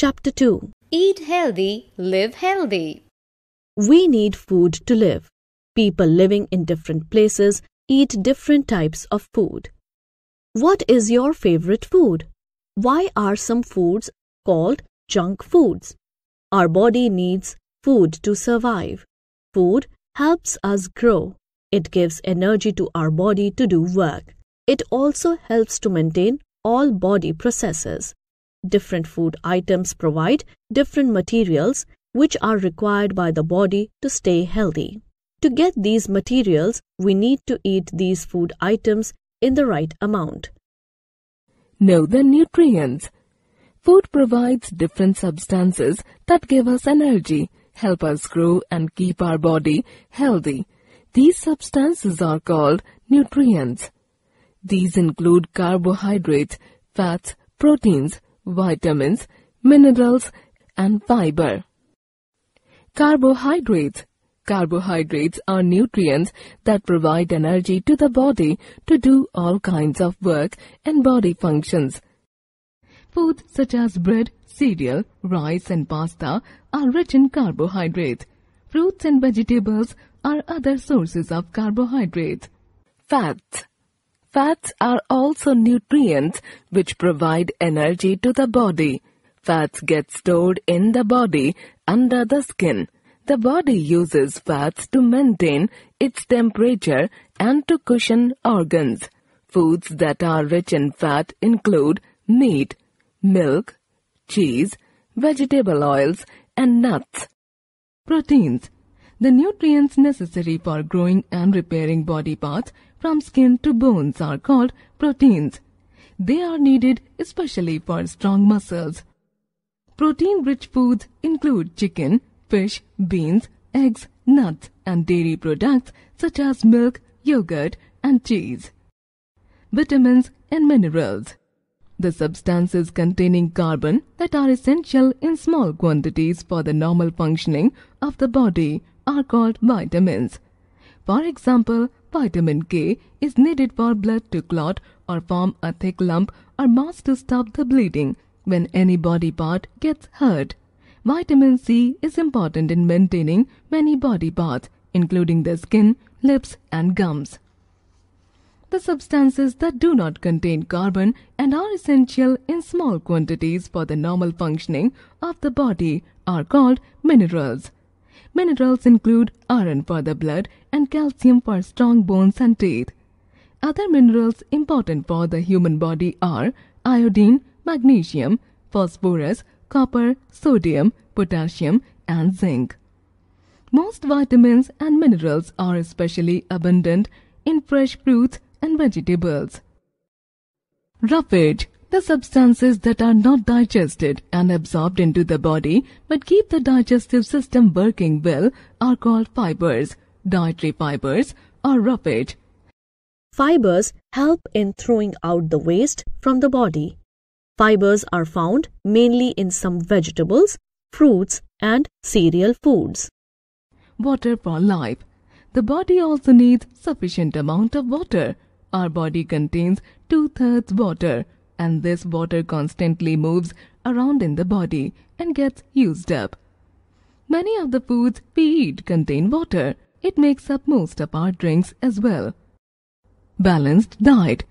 Chapter 2 Eat healthy, live healthy. We need food to live. People living in different places eat different types of food. What is your favorite food? Why are some foods called junk foods? Our body needs food to survive. Food helps us grow. It gives energy to our body to do work. It also helps to maintain all body processes. Different food items provide different materials which are required by the body to stay healthy. To get these materials, we need to eat these food items in the right amount. Know the nutrients. Food provides different substances that give us energy, help us grow and keep our body healthy. These substances are called nutrients. These include carbohydrates, fats, proteins, vitamins, minerals, and fiber. Carbohydrates. Carbohydrates are nutrients that provide energy to the body to do all kinds of work and body functions. Foods such as bread, cereal, rice and pasta are rich in carbohydrates. Fruits and vegetables are other sources of carbohydrates. Fats. Fats are also nutrients which provide energy to the body. Fats get stored in the body under the skin. The body uses fats to maintain its temperature and to cushion organs. Foods that are rich in fat include meat, milk, cheese, vegetable oils, and nuts. Proteins. The nutrients necessary for growing and repairing body parts from skin to bones are called proteins. They are needed especially for strong muscles. Protein-rich foods include chicken, fish, beans, eggs, nuts, and dairy products such as milk, yogurt, and cheese. Vitamins and minerals. The substances containing carbon that are essential in small quantities for the normal functioning of the body are called vitamins. For example, vitamin K is needed for blood to clot or form a thick lump or mass to stop the bleeding when any body part gets hurt. Vitamin C is important in maintaining many body parts, including the skin, lips, and gums. The substances that do not contain carbon and are essential in small quantities for the normal functioning of the body are called minerals. Minerals include iron for the blood and calcium for strong bones and teeth. Other minerals important for the human body are iodine, magnesium, phosphorus, copper, sodium, potassium, and zinc. Most vitamins and minerals are especially abundant in fresh fruits and vegetables. Roughage the substances that are not digested and absorbed into the body but keep the digestive system working well are called fibers, dietary fibers, are roughage. Fibers help in throwing out the waste from the body. Fibers are found mainly in some vegetables, fruits, and cereal foods. Water for life. The body also needs sufficient amount of water. Our body contains two-thirds water and this water constantly moves around in the body and gets used up. Many of the foods we eat contain water. It makes up most of our drinks as well. Balanced diet.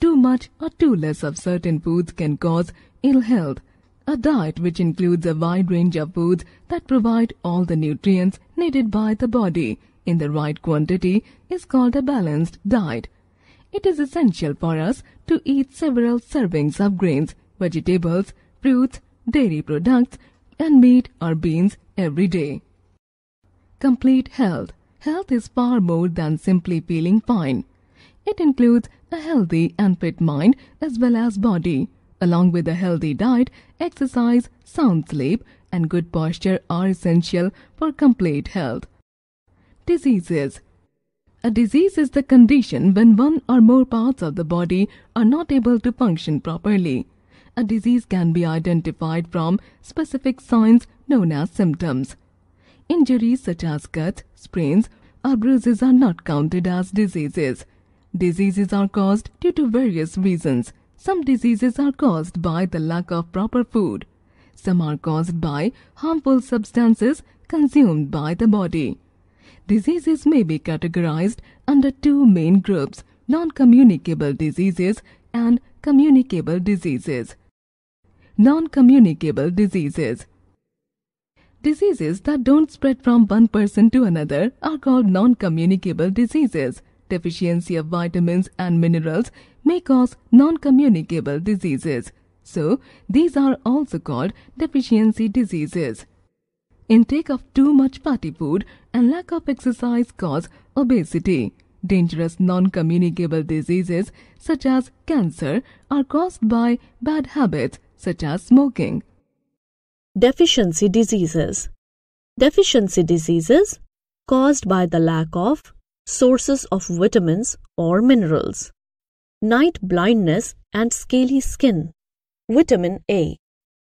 Too much or too less of certain foods can cause ill health. A diet which includes a wide range of foods that provide all the nutrients needed by the body in the right quantity is called a balanced diet. It is essential for us to eat several servings of grains, vegetables, fruits, dairy products, and meat or beans every day. Complete health. Health is far more than simply feeling fine. It includes a healthy and fit mind as well as body. Along with a healthy diet, exercise, sound sleep, and good posture are essential for complete health. Diseases a disease is the condition when one or more parts of the body are not able to function properly. A disease can be identified from specific signs known as symptoms. Injuries such as cuts, sprains, or bruises are not counted as diseases. Diseases are caused due to various reasons. Some diseases are caused by the lack of proper food. Some are caused by harmful substances consumed by the body. Diseases may be categorized under two main groups non communicable diseases and communicable diseases. Non communicable diseases. Diseases that don't spread from one person to another are called non communicable diseases. Deficiency of vitamins and minerals may cause non communicable diseases. So, these are also called deficiency diseases. Intake of too much fatty food and lack of exercise cause obesity. Dangerous non-communicable diseases such as cancer are caused by bad habits such as smoking. Deficiency diseases. Deficiency diseases caused by the lack of sources of vitamins or minerals. Night blindness and scaly skin. Vitamin A.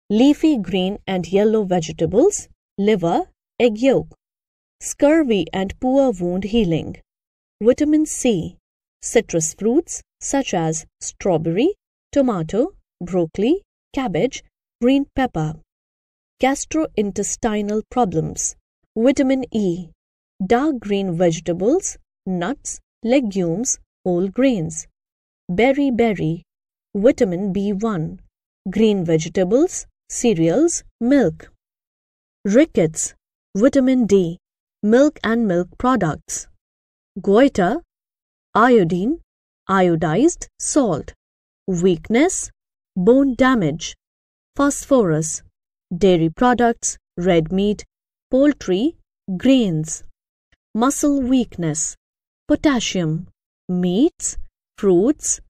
Leafy green and yellow vegetables, liver, egg yolk. Scurvy and poor wound healing. Vitamin C. Citrus fruits such as strawberry, tomato, broccoli, cabbage, green pepper. Gastrointestinal problems. Vitamin E. Dark green vegetables, nuts, legumes, whole grains. Beriberi. Vitamin B1 green vegetables, cereals, milk. Rickets, vitamin D, milk and milk products. Goiter, iodine, iodized salt. Weakness, bone damage. Phosphorus, dairy products, red meat, poultry, grains. Muscle weakness, potassium, meats, fruits,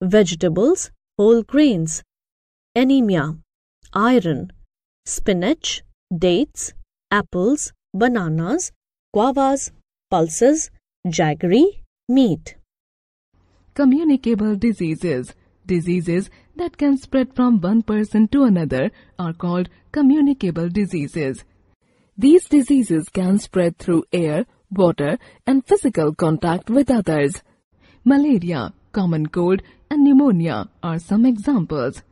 vegetables, whole grains anemia, iron, spinach, dates, apples, bananas, guavas, pulses, jaggery, meat. Communicable diseases. Diseases that can spread from one person to another are called communicable diseases. These diseases can spread through air, water, and physical contact with others. Malaria, common cold, and pneumonia are some examples.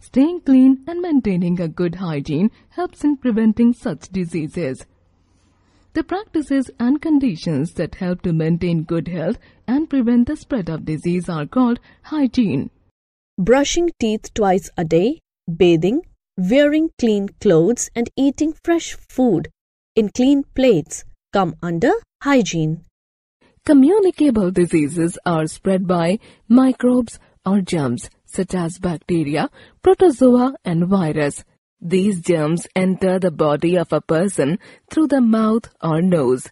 Staying clean and maintaining a good hygiene helps in preventing such diseases. The practices and conditions that help to maintain good health and prevent the spread of disease are called hygiene. Brushing teeth twice a day, bathing, wearing clean clothes and eating fresh food in clean plates come under hygiene. Communicable diseases are spread by microbes or germs such as bacteria, protozoa and virus. These germs enter the body of a person through the mouth or nose.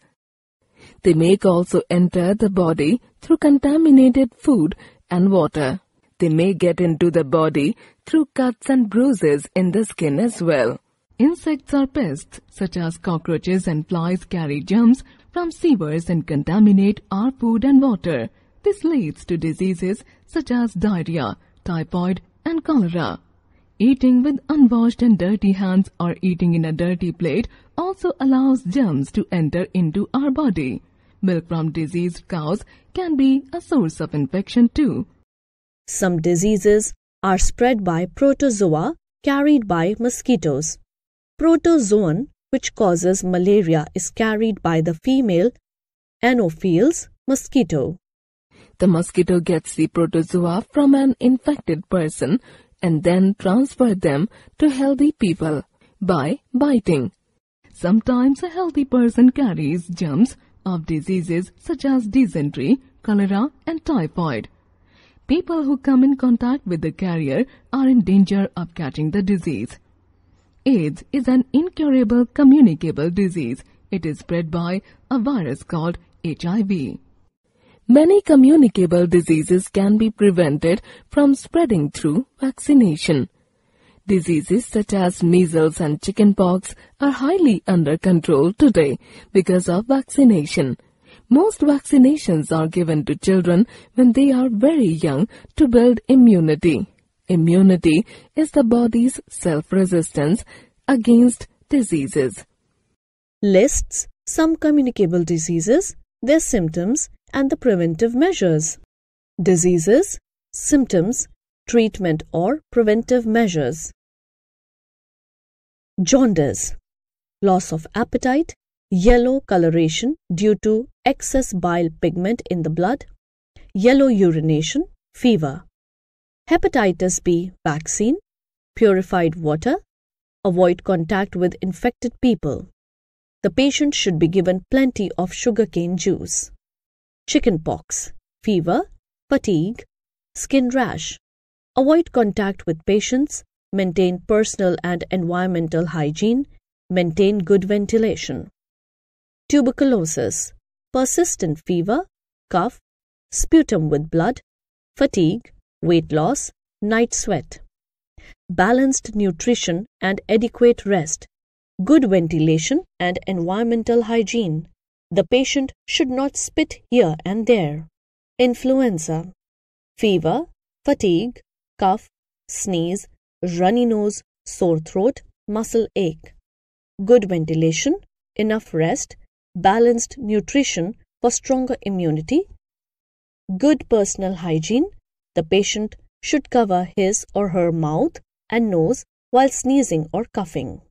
They may also enter the body through contaminated food and water. They may get into the body through cuts and bruises in the skin as well. Insects or pests such as cockroaches and flies carry germs from sewers and contaminate our food and water. This leads to diseases such as diarrhea, typhoid, and cholera. Eating with unwashed and dirty hands or eating in a dirty plate also allows germs to enter into our body. Milk from diseased cows can be a source of infection too. Some diseases are spread by protozoa carried by mosquitoes. Protozoan, which causes malaria, is carried by the female Anopheles mosquito. The mosquito gets the protozoa from an infected person and then transfer them to healthy people by biting. Sometimes a healthy person carries germs of diseases such as dysentery, cholera and typhoid. People who come in contact with the carrier are in danger of catching the disease. AIDS is an incurable communicable disease. It is spread by a virus called HIV. Many communicable diseases can be prevented from spreading through vaccination. Diseases such as measles and chickenpox are highly under control today because of vaccination. Most vaccinations are given to children when they are very young to build immunity. Immunity is the body's self-resistance against diseases. Lists some communicable diseases, their symptoms, and the preventive measures. Diseases, symptoms, treatment or preventive measures. Jaundice, loss of appetite, yellow coloration due to excess bile pigment in the blood, yellow urination, fever. Hepatitis B vaccine, purified water, avoid contact with infected people. The patient should be given plenty of sugarcane juice. Chickenpox, fever, fatigue, skin rash. Avoid contact with patients, maintain personal and environmental hygiene, maintain good ventilation. Tuberculosis, persistent fever, cough, sputum with blood, fatigue, weight loss, night sweat. Balanced nutrition and adequate rest, good ventilation and environmental hygiene. The patient should not spit here and there. Influenza, fever, fatigue, cough, sneeze, runny nose, sore throat, muscle ache. Good ventilation, enough rest, balanced nutrition for stronger immunity. Good personal hygiene. The patient should cover his or her mouth and nose while sneezing or coughing.